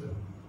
So